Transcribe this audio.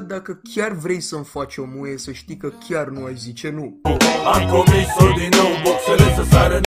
dacă chiar vrei să-mi faci o muie, să știi că chiar nu ai zice nu. Am comis-o din